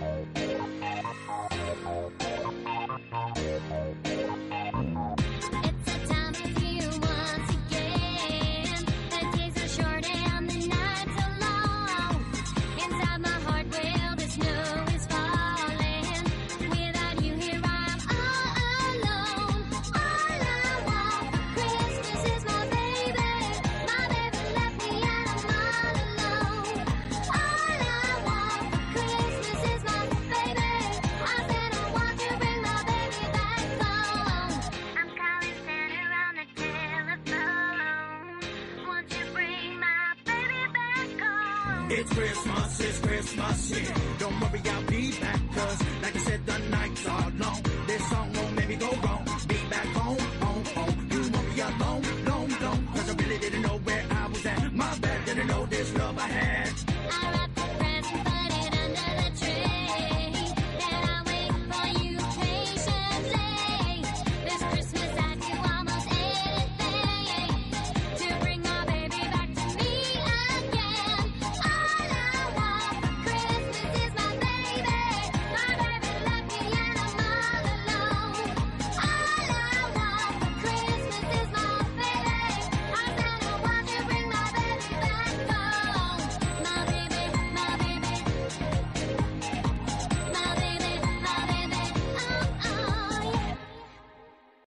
Bye. It's Christmas, it's Christmas, yeah. Don't worry, I'll be back, cause like I said, the nights are long. This song won't make me go wrong. Be back home, home, home. You won't be alone, alone, alone. Cause I really didn't know where I was at. My bad, didn't know this love I had.